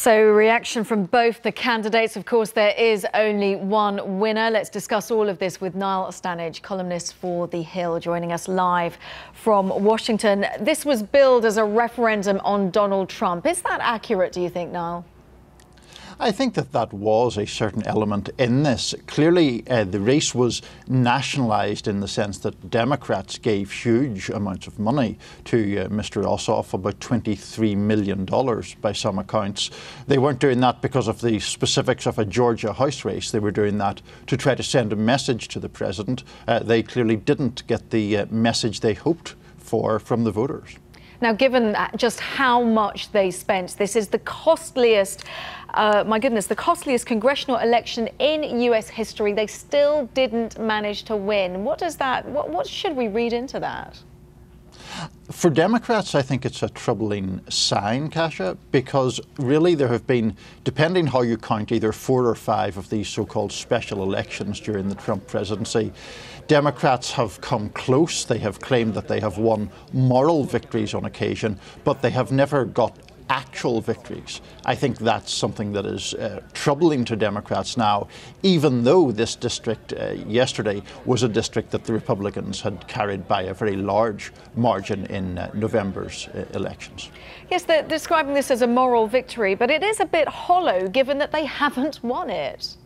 So, reaction from both the candidates. Of course, there is only one winner. Let's discuss all of this with Niall Stanage, columnist for The Hill, joining us live from Washington. This was billed as a referendum on Donald Trump. Is that accurate, do you think, Niall? I think that that was a certain element in this. Clearly, uh, the race was nationalised in the sense that Democrats gave huge amounts of money to uh, Mr. Ossoff, about $23 million by some accounts. They weren't doing that because of the specifics of a Georgia House race. They were doing that to try to send a message to the president. Uh, they clearly didn't get the uh, message they hoped for from the voters. Now, given just how much they spent, this is the costliest, uh, my goodness, the costliest congressional election in US history. They still didn't manage to win. What does that, what, what should we read into that? For Democrats, I think it's a troubling sign, Kasia, because really there have been, depending how you count, either four or five of these so called special elections during the Trump presidency. Democrats have come close. They have claimed that they have won moral victories on occasion, but they have never got actual victories. I think that's something that is uh, troubling to Democrats now, even though this district uh, yesterday was a district that the Republicans had carried by a very large margin in uh, November's uh, elections. Yes, they're describing this as a moral victory, but it is a bit hollow given that they haven't won it.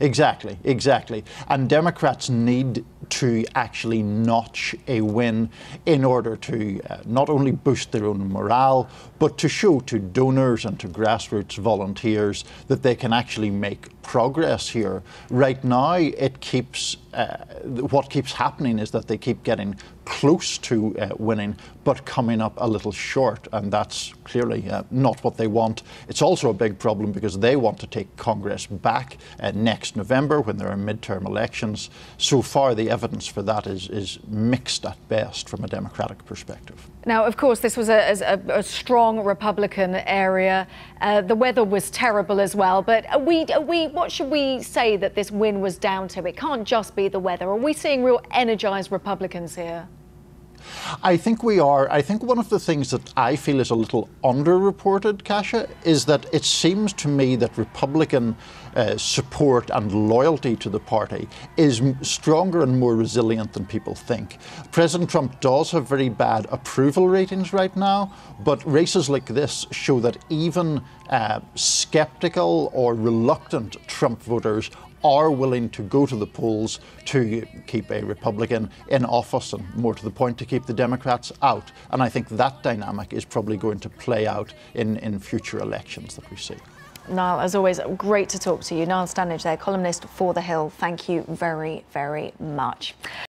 Exactly, exactly. And Democrats need to actually notch a win in order to uh, not only boost their own morale, but to show to donors and to grassroots volunteers that they can actually make progress here. Right now, it keeps uh, what keeps happening is that they keep getting close to uh, winning, but coming up a little short, and that's clearly uh, not what they want. It's also a big problem because they want to take Congress back uh, next November when there are midterm elections. So far, the evidence for that is, is mixed at best from a Democratic perspective. Now, of course, this was a, a, a strong Republican area. Uh, the weather was terrible as well. But we, we, what should we say that this win was down to? It can't just be the weather. Are we seeing real energized Republicans here? I think we are. I think one of the things that I feel is a little underreported, Kasia, is that it seems to me that Republican uh, support and loyalty to the party is stronger and more resilient than people think. President Trump does have very bad approval ratings right now, but races like this show that even uh, skeptical or reluctant Trump voters are willing to go to the polls to keep a Republican in office and, more to the point, to keep the Democrats out. And I think that dynamic is probably going to play out in, in future elections that we see. Niall, as always, great to talk to you. Niall Stanage there, columnist for The Hill. Thank you very, very much.